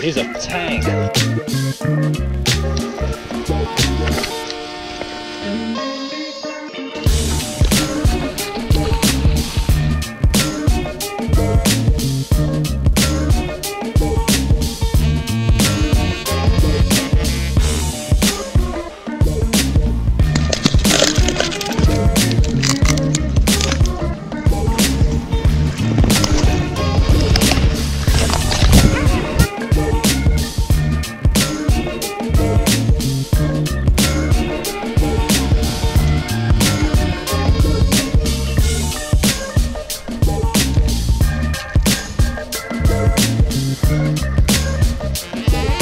He's a tank.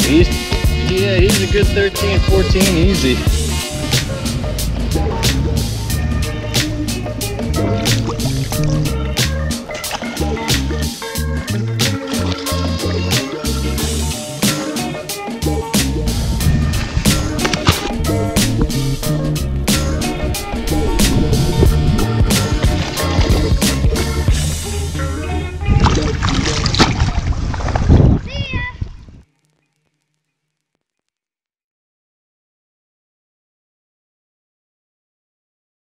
He's, yeah, he's a good 13, 14, easy.